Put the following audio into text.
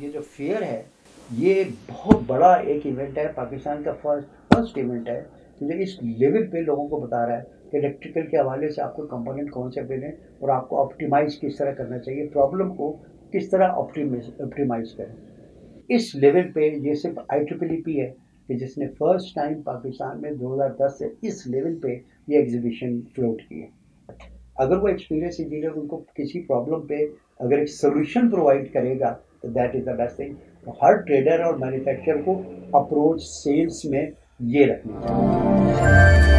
ये जो फेयर है, ये बहुत बड़ा एक इवेंट है, पाकिस्तान का फ़र्स्ट फ़र्स्ट इवेंट है। जो इस लेवल पे लोगों को बता रहा है कि इलेक्ट्रिकल के हवाले से आपको कंपोनेंट कौन से देने और आपको ऑप्टिमाइज किस तरह करना चाहिए प्रॉब्लम को किस तरह ऑप्टिमाइज करें। इस लेवल पे ये सिर्फ़ आई ट्रिपल ई पी है कि जिसने फ़र्स्ट टाइम पाकिस्तान में 2010 से इस लेवल पे ये एग्जीबिशन फ्लोट की है अगर वो एक्सपीरियंस इंजीनियर उनको किसी प्रॉब्लम पे अगर एक सोल्यूशन प्रोवाइड करेगा तो that is the best thing her trader और मैन्युफैक्चरर को अप्रोच सेल्स में ये रखना चाहिए।